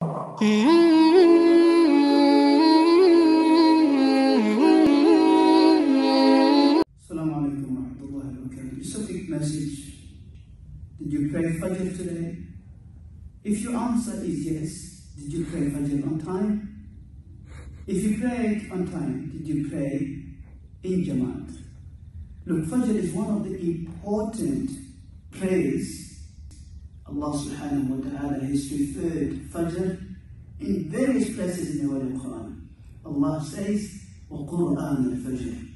Just a quick message. Did you pray Fajr today? If your answer is yes, did you pray Fajr on time? If you prayed on time, did you pray in Jamaat? Look, Fajr is one of the important prayers. Allah subhanahu wa ta'ala has referred Fajr in various places in the Holy Quran. Allah says, وَقُرْآنَ الْفَجْرِ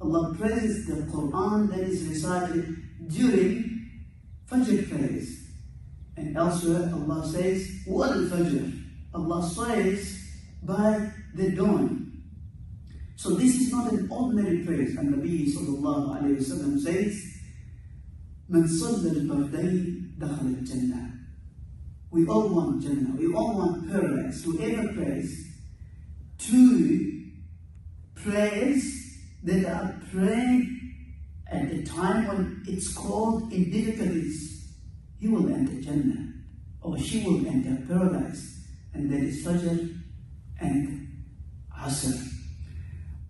Allah praises the Quran that is recited during Fajr prayers. And elsewhere Allah says, What Fajr? Allah says by the dawn. So this is not an ordinary praise. And Nabi sallallahu alayhi wa says, من صلى البردين دخل الجنة We all want Jannah. We all want paradise. Whoever prays, two prayers that are prayed at the time when it's called in difficulties, he will enter Jannah or she will enter paradise. And that is Fajr and Asr.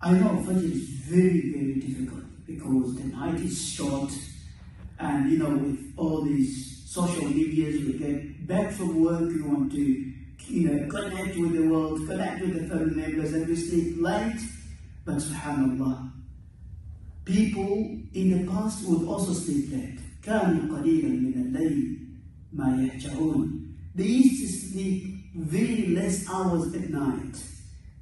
I know Fajr is very, very difficult because the night is short and you know with all these social medias we get back from work, we want to you know connect with the world, connect with the family members and we sleep late but subhanallah, people in the past would also sleep late. كانوا قليلا من الليل ما يهجعون. They used to sleep very less hours at night,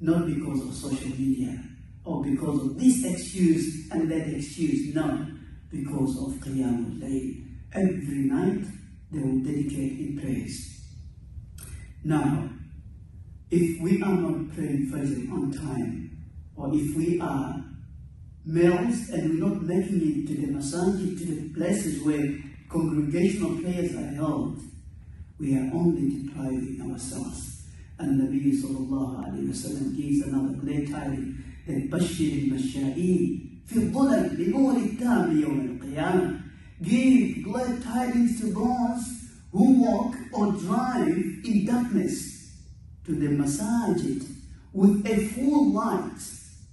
not because of social media or because of this excuse and that excuse, no, because of Qiyamul Layl. Every night they will dedicate in praise. Now, if we are not praying Fajr on time, or if we are males and we're not making it to the masajid, to the places where congregational prayers are held, we are only depriving ourselves. And Nabi sallallahu alayhi wa sallam gives another great tiding that Bashir al-Masha'in fi dhulal linur al-tam yawm al-qiyamah Give glad tidings to those who walk or drive in darkness to the masajid with a full light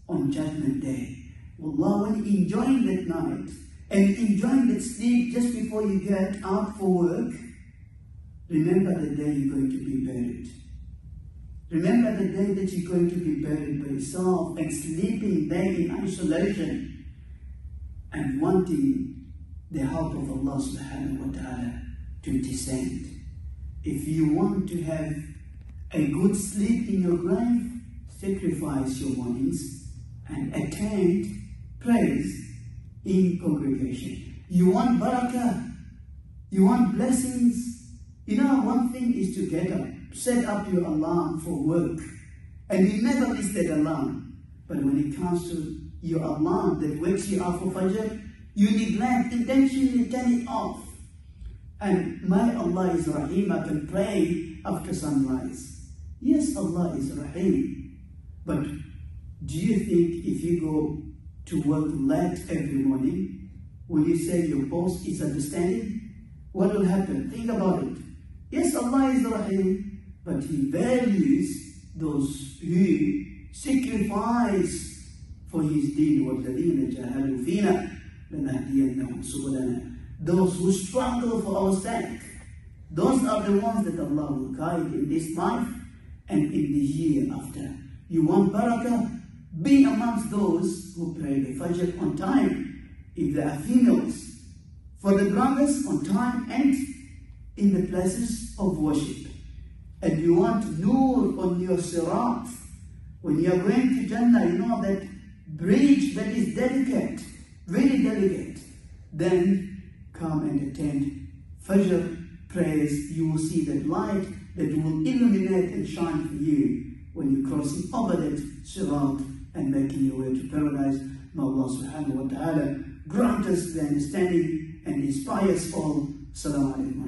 on Judgment Day. Allah, when enjoying that night and enjoying that sleep just before you get out for work, remember the day you're going to be buried. Remember the day that you're going to be buried by yourself and sleeping there in isolation and wanting the help of Allah subhanahu wa ta'ala to descend. If you want to have a good sleep in your grave, sacrifice your mornings and attend praise in congregation. You want barakah, you want blessings. You know, one thing is to get up, set up your alarm for work, and you never miss that alarm. But when it comes to your alarm that wakes you up for Fajr, you neglect, intentionally turn it off. And my Allah is Rahim, I can pray after sunrise. Yes, Allah is Rahim. But do you think if you go to work late every morning, will you say your boss is understanding? What will happen? Think about it. Yes, Allah is Rahim, but He values those who sacrifice for His deen. وَالَّذِينَ جَاهَدُوا فِينَا لَنَهْدِيَنَّهُمْ سُبُلَنَا Those who struggle for our sake, those are the ones that Allah will guide in this life and in the year after. You want barakah? Be amongst those who pray the Fajr on time, if they are females. For the brothers on time and in the places of worship. And you want nur on your sirat. When you are going to Jannah, you know that bridge that is delicate, very delicate. Then come and attend Fajr prayers. You will see that light that will illuminate and shine for you when you're crossing over that sirat and making your way to paradise. May Allah subhanahu wa ta'ala grant us the understanding and inspire us all. Assalamu alaikum.